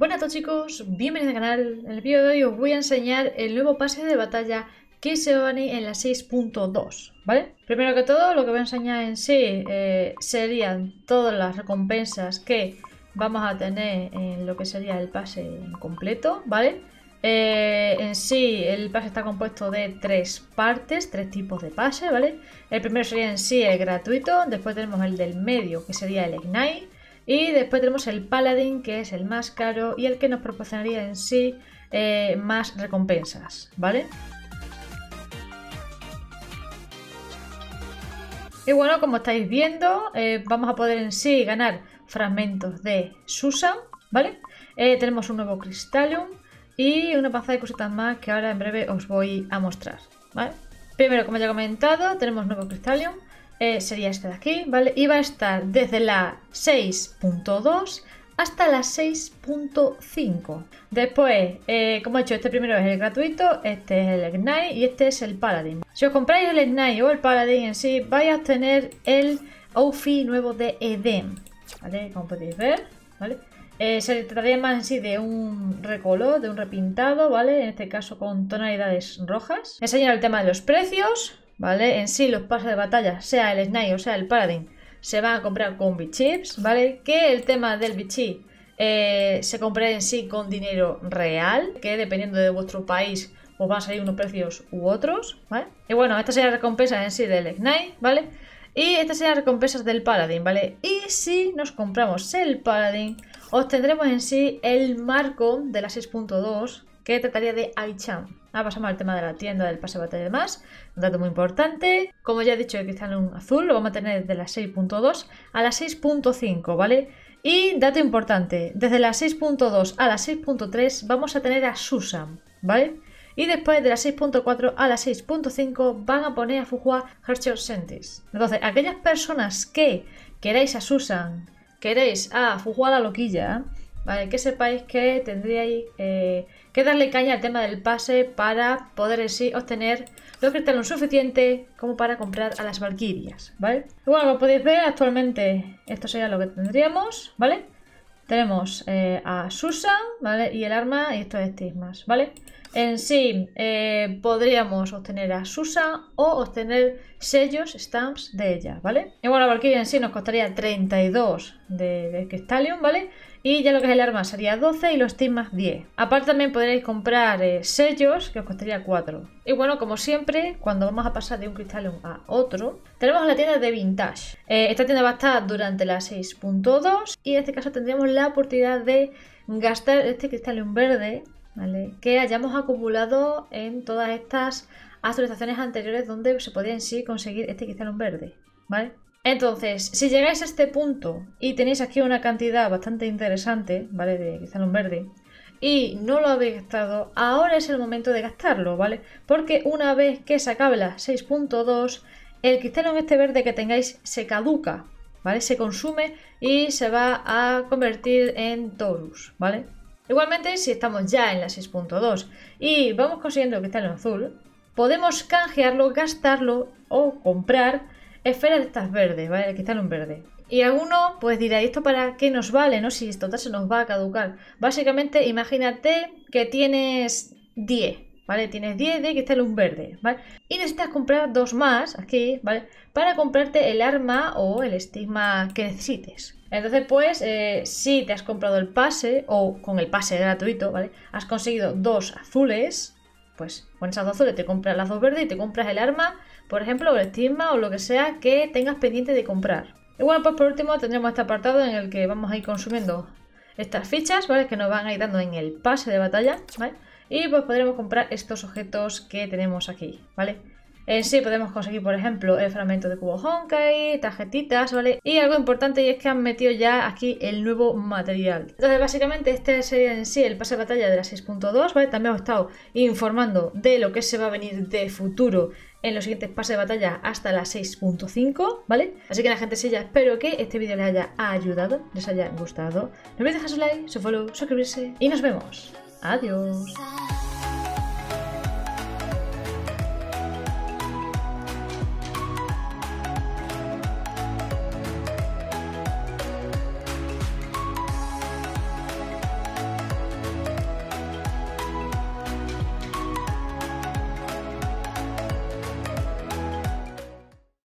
Buenas a todos chicos, bienvenidos al canal. En el vídeo de hoy os voy a enseñar el nuevo pase de batalla que se va a venir en la 6.2, ¿vale? Primero que todo, lo que voy a enseñar en sí eh, serían todas las recompensas que vamos a tener en lo que sería el pase completo, ¿vale? Eh, en sí, el pase está compuesto de tres partes, tres tipos de pase, ¿vale? El primero sería en sí el gratuito, después tenemos el del medio, que sería el Ignite, y después tenemos el Paladin, que es el más caro y el que nos proporcionaría en sí eh, más recompensas, ¿vale? Y bueno, como estáis viendo, eh, vamos a poder en sí ganar fragmentos de Susan, ¿vale? tenemos un nuevo Crystallium, y una panza de cositas más que ahora en breve os voy a mostrar, ¿vale? Primero, como ya he comentado, tenemos nuevo Crystallium, eh, sería este de aquí, ¿vale? Y va a estar desde la 6.2 hasta la 6.5. Después, eh, como he dicho, este primero es el gratuito, este es el Ignite y este es el Paladin. Si os compráis el Ignite o el Paladin en sí, vais a obtener el outfit nuevo de Eden, ¿vale? Como podéis ver, ¿vale? Eh, se trataría más en sí de un recolor, de un repintado, ¿vale? En este caso con tonalidades rojas. Enseñar el tema de los precios, ¿vale? En sí los pases de batalla, sea el Snake o sea el Paladin, se van a comprar con bichips, ¿vale? Que el tema del bichip eh, se compra en sí con dinero real, que dependiendo de vuestro país os van a salir unos precios u otros, ¿vale? Y bueno, esta sería la recompensa en sí del Ignite, ¿vale? Y estas serían las recompensas del Paladin, ¿vale? Y si nos compramos el Paladin, obtendremos en sí el marco de la 6.2 que trataría de Aichan. Ahora pasamos al tema de la tienda del pase de batalla y demás. Un dato muy importante. Como ya he dicho, el cristal azul lo vamos a tener de la 6.2 a la 6.5, ¿vale? Y dato importante, desde la 6.2 a la 6.3 vamos a tener a Susan, ¿vale? Y después de la 6.4 a la 6.5 van a poner a Fujua Herschel Sentis. Entonces, aquellas personas que queréis a Susan, queréis a Fujua la loquilla, ¿vale? Que sepáis que tendríais eh, que darle caña al tema del pase para poder así obtener los cristales suficiente como para comprar a las Valkyrias, ¿vale? bueno, como podéis ver, actualmente esto sería lo que tendríamos, ¿vale? Tenemos eh, a Susan, ¿vale? Y el arma y estos estigmas, ¿vale? En sí, eh, podríamos obtener a Susan o obtener sellos, stamps de ella, ¿vale? Y bueno, la Valkyria en sí nos costaría 32 de, de ¿vale? Y ya lo que es el arma sería 12 y los estigmas 10. Aparte también podréis comprar eh, sellos que os costaría 4. Y bueno, como siempre, cuando vamos a pasar de un Crystallium a otro, tenemos la tienda de Vintage. Eh, esta tienda va a estar durante la 6.2 y en este caso tendríamos la oportunidad de gastar este Crystallium verde que hayamos acumulado en todas estas actualizaciones anteriores donde se podía en sí conseguir este cristal verde, ¿vale? Entonces, si llegáis a este punto y tenéis aquí una cantidad bastante interesante, ¿vale? De cristal verde, y no lo habéis gastado, ahora es el momento de gastarlo, ¿vale? Porque una vez que se acabe la 6.2, el cristal este verde que tengáis se caduca, ¿vale? Se consume y se va a convertir en Torus, ¿vale? Igualmente, si estamos ya en la 6.2 y vamos consiguiendo el cristal en azul, podemos canjearlo, gastarlo o comprar esferas de estas verdes, ¿vale? El cristal en verde. Y alguno pues dirá, ¿y esto para qué nos vale? ¿No? Si esto se nos va a caducar. Básicamente, imagínate que tienes 10, ¿vale? Tienes 10 de cristal un verde, ¿vale? Y necesitas comprar dos más aquí, ¿vale? Para comprarte el arma o el estigma que necesites. Entonces, pues, eh, si te has comprado el pase o con el pase gratuito, ¿vale? Has conseguido dos azules, pues con esas dos azules te compras las dos verdes y te compras el arma, por ejemplo, o el estigma o lo que sea que tengas pendiente de comprar. Y bueno, pues por último tendremos este apartado en el que vamos a ir consumiendo estas fichas, ¿vale? Que nos van a ir dando en el pase de batalla, ¿vale? Y pues podremos comprar estos objetos que tenemos aquí, ¿vale? En sí podemos conseguir, por ejemplo, el fragmento de cubo Honkai, tarjetitas, ¿vale? Y algo importante y es que han metido ya aquí el nuevo material. Entonces, básicamente, este sería en sí el pase de batalla de la 6.2, ¿vale? También os he estado informando de lo que se va a venir de futuro en los siguientes pases de batalla hasta la 6.5, ¿vale? Así que la gente silla, espero que este vídeo les haya ayudado, les haya gustado. No olvidéis dejar su like, su follow, suscribirse y nos vemos. Adiós.